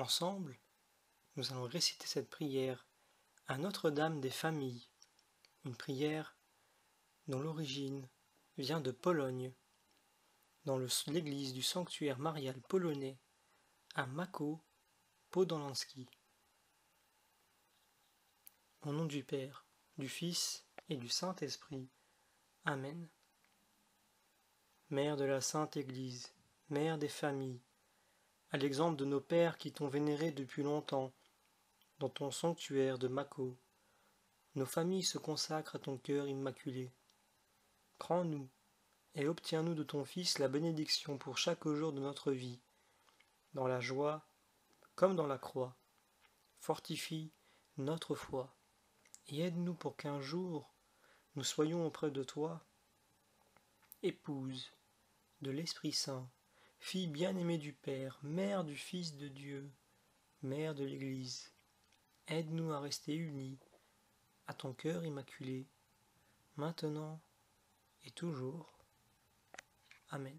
Ensemble, nous allons réciter cette prière à Notre-Dame des Familles, une prière dont l'origine vient de Pologne, dans l'église du sanctuaire marial polonais à Mako, Podolanski. Au nom du Père, du Fils et du Saint-Esprit. Amen. Mère de la Sainte Église, Mère des familles, à l'exemple de nos pères qui t'ont vénéré depuis longtemps, dans ton sanctuaire de Mako, nos familles se consacrent à ton cœur immaculé. Prends-nous et obtiens-nous de ton Fils la bénédiction pour chaque jour de notre vie, dans la joie comme dans la croix. Fortifie notre foi et aide-nous pour qu'un jour nous soyons auprès de toi, épouse de l'Esprit Saint, fille bien-aimée du Père, mère du Fils de Dieu, mère de l'Église. Aide-nous à rester unis à ton cœur immaculé, maintenant et toujours. Amen.